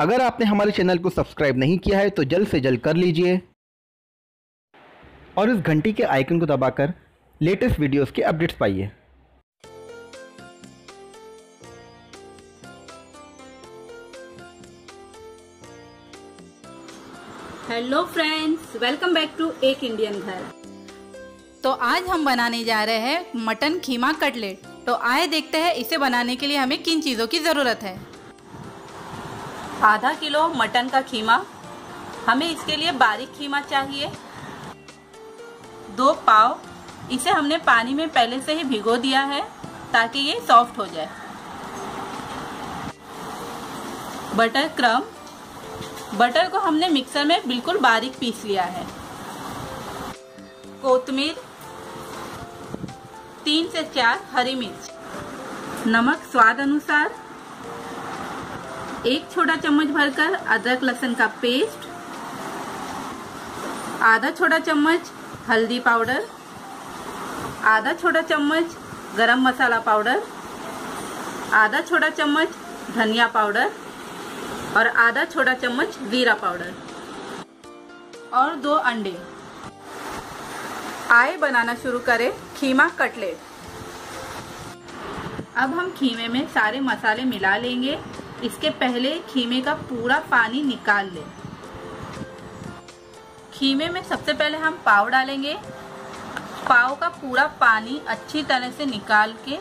अगर आपने हमारे चैनल को सब्सक्राइब नहीं किया है तो जल्द से जल्द कर लीजिए। और इस घंटी के आइकन को दबाकर लेटेस्ट वीडियोस के अपडेट्स पाइए। Hello friends welcome back to एक इंडियन घर। तो आज हम बनाने जा रहे हैं मटन खीमा कटलेट। तो आए देखते हैं इसे बनाने के लिए हमें किन चीज़ों की ज़रूरत है। आधा किलो मटन का खीमा। हमें इसके लिए बारीक खीमा चाहिए। दो पाव। इसे हमने पानी में पहले से ही भिगो दिया है, ताकि ये सॉफ्ट हो जाए। बटर क्रम। बटर को हमने मिक्सर में बिल्कुल बारीक पीस लिया है। कोतमीर। तीन से चार हरी मिर्च। नमक स्वाद अनुसार। एक छोटा चम्मच भरकर अदरक लहसुन का पेस्ट, आधा छोटा चम्मच हल्दी पाउडर, आधा छोटा चम्मच गरम मसाला पाउडर, आधा छोटा चम्मच धनिया पाउडर और आधा छोटा चम्मच जीरा पाउडर। और दो अंडे। आए बनाना शुरू करें खीमा कटलेट। अब हम खीमे में सारे मसाले मिला लेंगे। इसके पहले खीमे का पूरा पानी निकाल लें। खीमे में सबसे पहले हम पाव डालेंगे। पाव का पूरा पानी अच्छी तरह से निकाल के,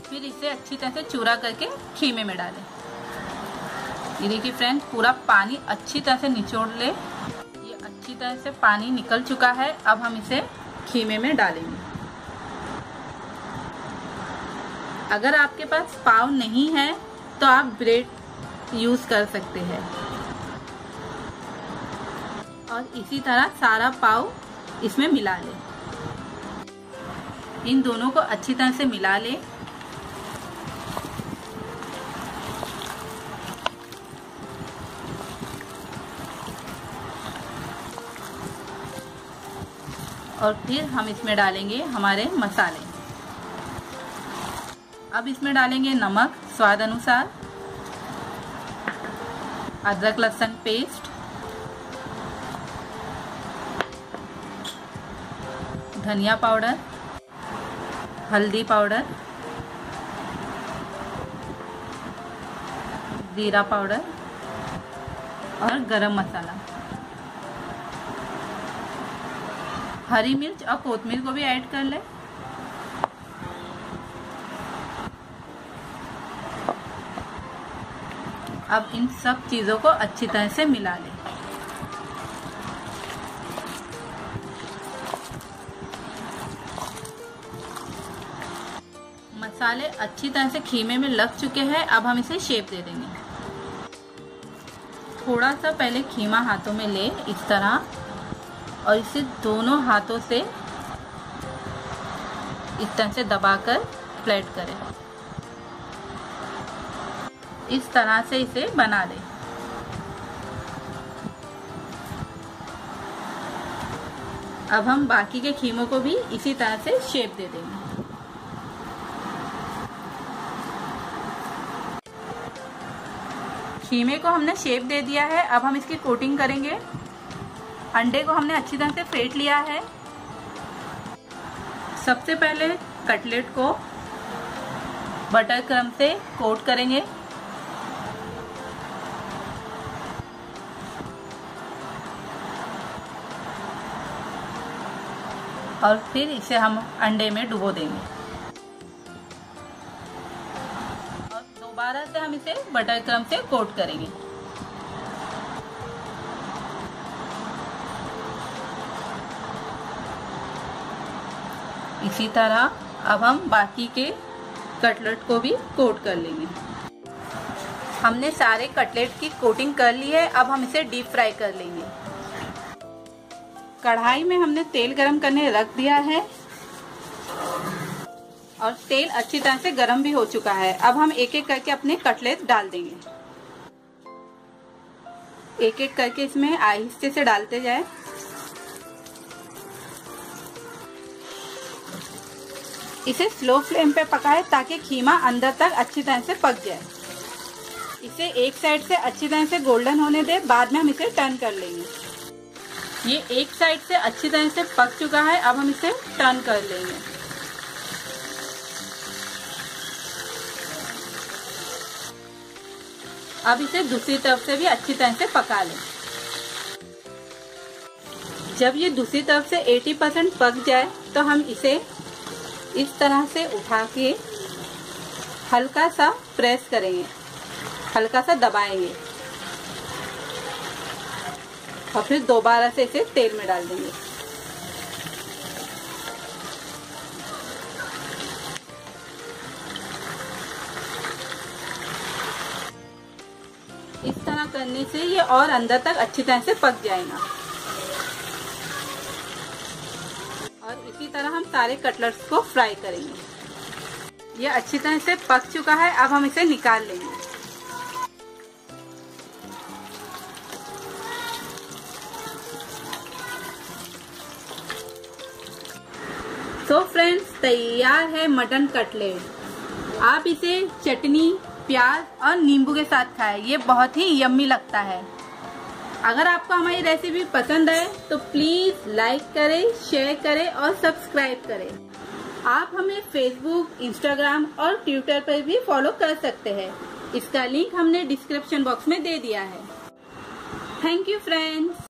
फिर इसे अच्छी तरह से चूरा करके खीमे में डालें। ये देखिए फ्रेंड्स पूरा पानी अच्छी तरह से निचोड़ ले। ये अच्छी तरह से पानी निकल चुका है, अब हम इसे खीमे में डालेंगे। अगर आपके पास पाव नहीं है तो आप ब्रेड यूज़ कर सकते हैं। और इसी तरह सारा पाव इसमें मिला लें। इन दोनों को अच्छी तरह से मिला लें। और फिर हम इसमें डालेंगे हमारे मसाले। अब इसमें डालेंगे नमक, स्वाद अनुसार, अदरक लहसुन पेस्ट, धनिया पाउडर, हल्दी पाउडर, जीरा पाउडर और गरम मसाला। हरी मिर्च और कोतमीर को भी ऐड कर ले। अब इन सब चीज़ों को अच्छी तरह से मिला लें। मसाले अच्छी तरह से खीमे में लग चुके हैं, अब हम इसे शेप दे देंगे। थोड़ा सा पहले खीमा हाथों में ले इस तरह, और इसे दोनों हाथों से इस तरह से दबाकर फ्लैट करें। इस तरह से इसे बना दें। अब हम बाकी के खीमों को भी इसी तरह से शेप दे देंगे। खीमे को हमने शेप दे दिया है, अब हम इसकी कोटिंग करेंगे। अंडे को हमने अच्छी तरह से फेंट लिया है। सबसे पहले कटलेट को बटर क्रम से कोट करेंगे। और फिर इसे हम अंडे में डुबो देंगे। और दोबारा से हम इसे बटर क्रम से कोट करेंगे। इसी तरह अब हम बाकी के कटलेट को भी कोट कर लेंगे। हमने सारे कटलेट की कोटिंग कर ली है, अब हम इसे डीप फ्राई कर लेंगे। कढ़ाई में हमने तेल गरम करने रख दिया है। और तेल अच्छी तरह से गरम भी हो चुका है। अब हम एक एक करके अपने कटलेट डाल देंगे। एक एक करके इसमें आहिस्ते से डालते जाए। इसे स्लो फ्लेम पे पकाए ताकि खीमा अंदर तक अच्छी तरह से पक जाए। इसे एक साइड से अच्छी तरह से गोल्डन होने दे। बाद में हम इसे टर्न कर लेंगे। ये एक साइड से अच्छी तरह से पक चुका है, अब हम इसे टर्न कर लेंगे। अब इसे दूसरी तरफ़ से भी अच्छी तरह से पका लें। जब ये दूसरी तरफ़ से 80 परसेंट पक जाए तो हम इसे इस तरह से उठा के हल्का सा प्रेस करेंगे, हल्का सा दबाएँगे। और फिर दोबारा से इसे तेल में डाल देंगे। इस तरह करने से ये और अंदर तक अच्छी तरह से पक जाएगा। और इसी तरह हम सारे कटलेट्स को फ्राई करेंगे। ये अच्छी तरह से पक चुका है, अब हम इसे निकाल लेंगे। तैयार है मटन कटलेट। आप इसे चटनी, प्याज और नींबू के साथ खाएँ। ये बहुत ही यम्मी लगता है। अगर आपको हमारी रेसिपी पसंद आए तो प्लीज़ लाइक करें शेयर करें और सब्सक्राइब करें। आप हमें फेसबुक इंस्टाग्राम और ट्विटर पर भी फॉलो कर सकते हैं। इसका लिंक हमने डिस्क्रिप्शन बॉक्स में दे दिया है। Thank you friends